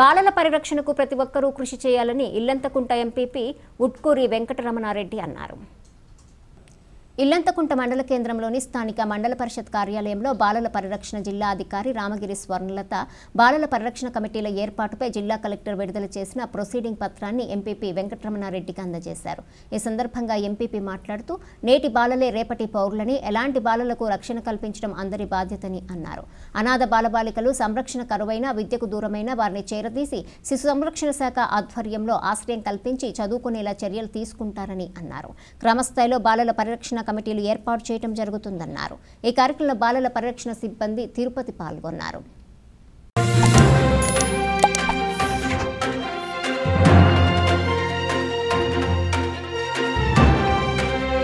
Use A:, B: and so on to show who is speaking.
A: బాలల పరిరక్షణకు ప్రతి ఒక్కరూ కృషి చేయాలని ఇల్లంతకుంట ఎంపీపీ ఉట్కూరి వెంకటరమణారెడ్డి అన్నారు. ఇల్లంతకుంట మండల కేంద్రంలోని స్థానిక మండల పరిషత్ కార్యాలయంలో బాలల పరిరక్షణ జిల్లా అధికారి రామగిరి స్వర్ణలత బాలల పరిరక్షణ కమిటీల ఏర్పాటుపై జిల్లా కలెక్టర్ విడుదల చేసిన ప్రొసీడింగ్ పత్రాన్ని ఎంపీపీ వెంకటరమణారెడ్డికి అందజేశారు. ఈ సందర్భంగా ఎంపీపీ మాట్లాడుతూ నేటి బాలలే రేపటి పౌరులని ఎలాంటి బాలలకు రక్షణ కల్పించడం అందరి బాధ్యతని అన్నారు. అనాథ బాలబాలికలు సంరక్షణ కరువైన విద్యకు దూరమైన వారిని చేరదీసి శిశు సంరక్షణ శాఖ ఆధ్వర్యంలో ఆశ్రయం కల్పించి చదువుకునేలా చర్యలు తీసుకుంటారని అన్నారు. గ్రామస్థాయిలో బాలల పరిరక్షణ కమిటీలు ఏర్పాటు చేయడం జరుగుతుందన్నారు. ఈ కార్యక్రమంలో బాలల పరిరక్షణ సిబ్బంది తిరుపతి పాల్గొన్నారు.